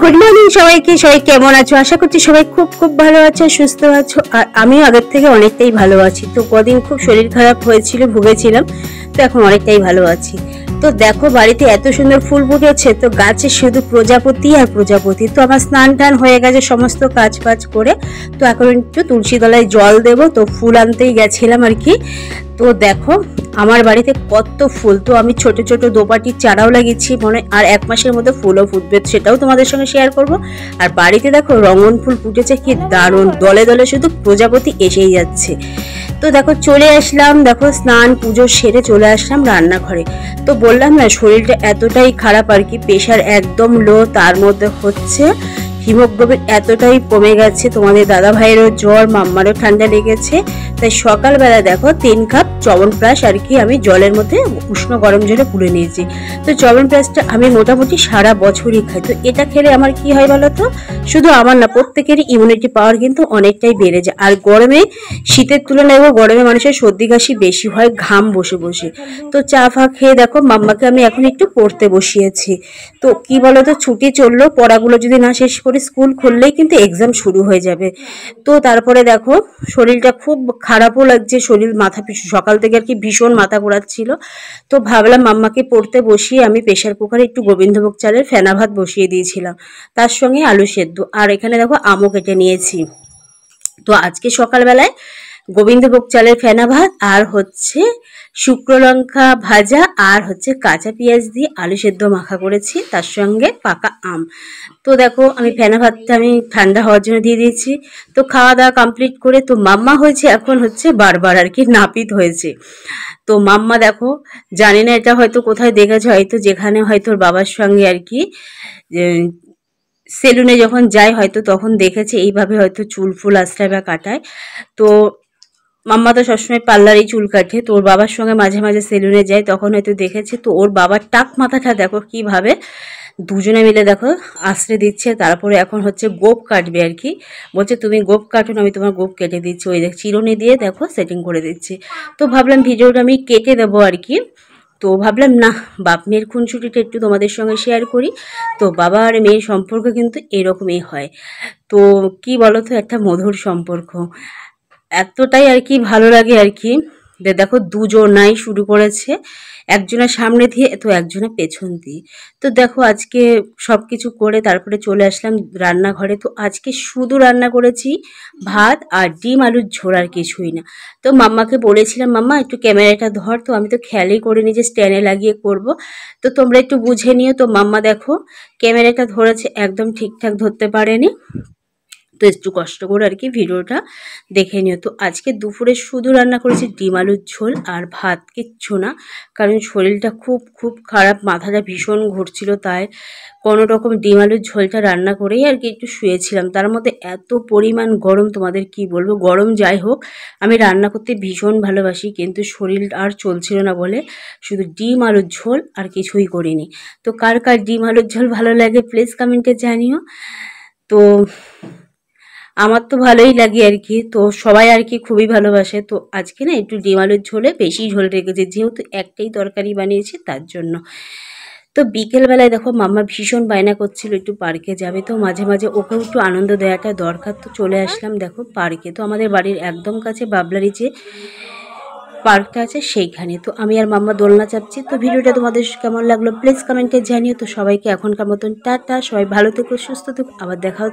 Good morning সবাইকে। সবাই কেমন আছো? আশা করছি সবাই খুব খুব ভালো আছো, সুস্থ আছো। আর আমিও আগের থেকে অনেকটাই ভালো আছি। তো কদিন খুব শরীর খারাপ হয়েছিল, ভুগেছিলাম। তো এখন অনেকটাই ভালো আছি। তো দেখো, বাড়িতে এত সুন্দর ফুল ফুটেছে। তো গাছে শুধু প্রজাপতি আর প্রজাপতি। তো আমার স্নান টান হয়ে গেছে সমস্ত কাজ বাজ করে। তো এখন একটু তুলসী তলায় জল দেব। তো ফুল আনতেই গেছিলাম আর কি। তো দেখো, আমার বাড়িতে কত ফুল। তো আমি ছোট ছোট দোপাটির চারাও লাগিয়েছি মনে আর এক মাসের মধ্যে ফুলও ফুটবে, সেটাও তোমাদের সঙ্গে শেয়ার করব। আর বাড়িতে দেখো, রঙন ফুল ফুটেছে, কি দারুণ। দলে দলে শুধু প্রজাপতি এসেই যাচ্ছে। তো দেখো, চলে আসলাম, দেখো, স্নান, পুজো সেরে চলে আসলাম রান্নাঘরে। তো বললাম না, শরীরটা এতটাই খারাপ আর কি, প্রেশার একদম লো তার মধ্যে হচ্ছে হিমোগ্লোবিন এতটাই কমে গেছে, তোমাদের দাদা ভাইয়েরও জ্বর, মাম্মারও ঠান্ডা লেগেছে। তাই সকালবেলা দেখো তিন কাপ চবনপ্রাশ আর কি আমি জলের মধ্যে উষ্ণ গরম জলে পুড়ে নিয়েছি। তো চবনপ্রাশটা আমি মোটামুটি সারা বছরই খাই। তো এটা খেলে আমার কি হয় বলো তো? শুধু আমার না, প্রত্যেকেরই ইমিউনিটি পাওয়ার কিন্তু অনেকটাই বেড়ে যায়। আর গরমে, শীতের তুলনায় গরমে মানুষের সর্দি কাশি বেশি হয়, ঘাম বসে বসে। তো চা ফা খেয়ে দেখো মাম্মাকে আমি এখন একটু পড়তে বসিয়েছি। তো কি বলো তো, ছুটি চলল, পড়াগুলো যদি না শেষ করে, স্কুল খুললেই কিন্তু এক্সাম শুরু হয়ে যাবে। তো তারপরে দেখো, শরীরটা খুব খারাপও লাগছে, শরীর, মাথা পিছু, সকাল থেকে আর কি ভীষণ মাথা ঘোরাচ্ছিল। তো ভাবলাম মাম্মাকে পড়তে বসিয়ে আমি প্রেশার কুকারে একটু গোবিন্দভোগ চালের ফেনা ভাত বসিয়ে দিয়েছিলাম। তার সঙ্গে আলু সেদ্ধ। আর এখানে দেখো আমও কেটে নিয়েছি। তো আজকে সকালবেলায় গোবিন্দভোগ চালের ফেনা ভাত, আর হচ্ছে শুকনো লঙ্কা ভাজা, আর হচ্ছে কাঁচা পেঁয়াজ দিয়ে আলু সেদ্ধ মাখা করেছি, তার সঙ্গে পাকা আম। তো দেখো, আমি ফেনা ভাতটা আমি ঠান্ডা হওয়ার জন্য দিয়ে দিয়েছি। তো খাওয়া দাওয়া কমপ্লিট করে, তো মাম্মা হয়েছে এখন হচ্ছে বারবার আর কি নাপিত হয়েছে। তো মাম্মা দেখো, জানি না এটা হয়তো কোথায় দেখেছে, হয়তো যেখানে হয়তো ওর বাবার সঙ্গে আর কি সেলুনে যখন যায় হয়তো তখন দেখেছে, এইভাবে হয়তো চুল ফুল আশ্রয় বা কাটায়। তো মাম্মা তো সবসময় পার্লারেই চুল কাটে তো ওর বাবার সঙ্গে মাঝে মাঝে সেলুনে যায়, তখন হয়তো দেখেছে তো ওর বাবার টাক মাথাটা, দেখো কীভাবে। দুজনে মিলে দেখো, আশ্রে দিচ্ছে, তারপরে এখন হচ্ছে গোপ কাটবে আর কি। বলছে, তুমি গোপ কাটুন আমি তোমার গোপ কেটে দিচ্ছি। ওই দেখ চিরুনি দিয়ে দেখো সেটিং করে দিচ্ছি। তো ভাবলাম ভিডিওটা আমি কেটে দেবো আর কি। তো ভাবলাম, না, বাপ মেয়ের খুনছুটিটা একটু তোমাদের সঙ্গে শেয়ার করি। তো বাবা আর মেয়ের সম্পর্ক কিন্তু এরকমই হয়। তো কি বলো তো একটা মধুর সম্পর্ক। এতটাই আর কি ভালো লাগে আর কি। যে দেখো দুজনাই শুরু করেছে, একজনের সামনে দিয়ে, তো একজনের পেছন দিয়ে। তো দেখো আজকে সব কিছু করে তারপরে চলে আসলাম রান্নাঘরে। তো আজকে শুধু রান্না করেছি ভাত আর ডিম আলুর ঝোল আর কিছুই না। তো মাম্মাকে বলেছিলাম, মাম্মা, একটু ক্যামেরাটা ধর, তো আমি তো খেয়ালই করিনি যে স্ট্যান্ডে লাগিয়ে করব। তো তোমরা একটু বুঝে নিও। তো মাম্মা দেখো, ক্যামেরাটা ধরেছে, একদম ঠিকঠাক ধরতে পারেনি। একটু কষ্ট করে আর কি ভিডিওটা দেখে নিও। তো আজকে দুপুরে শুধু রান্না করেছি ডিম আলুর ঝোল আর ভাত, কিচ্ছু না। কারণ শরীরটা খুব খুব খারাপ মাথাটা ভীষণ ঘুরছিল, তাই কোনো রকম ডিম আলুর ঝোলটা রান্না করেই আর কি একটু শুয়েছিলাম। তার মধ্যে এত পরিমাণ গরম, তোমাদের কি বলব? গরম যাই হোক, আমি রান্না করতে ভীষণ ভালোবাসি, কিন্তু শরীর আর চলছিল না বলে শুধু ডিম আলুর ঝোল আর কিছুই করিনি। তো কার কার ডিম আলুর ঝোল ভালো লাগে প্লিজ কমেন্টে জানিও। তো আমার তো ভালোই লাগে আর কি। তো সবাই আর কি খুবই ভালোবাসে। তো আজকে না একটু ডিম আলুর ঝোলে, বেশি ঝোল রেখেছে। যেহেতু একটাই তরকারি বানিয়েছি, তার জন্য। তো বিকেলবেলায় দেখো মাম্মা ভীষণ বায়না করছিল, একটু পার্কে যাবে। তো মাঝে মাঝে ওকেও একটু আনন্দ দেওয়াটা দরকার। তো চলে আসলাম, দেখো পার্কে। তো আমাদের বাড়ির একদম কাছে বাবলারি যে পার্কটা আছে, সেইখানে। তো আমি আর মাম্মা দোলনা চাপছি। তো ভিডিওটা তোমাদের কেমন লাগল প্লিজ কমেন্টে জানিও। তো সবাইকে এখনকার মতন টাটা। সবাই ভালো থেকো, সুস্থ থেকো। আবার দেখা হচ্ছে।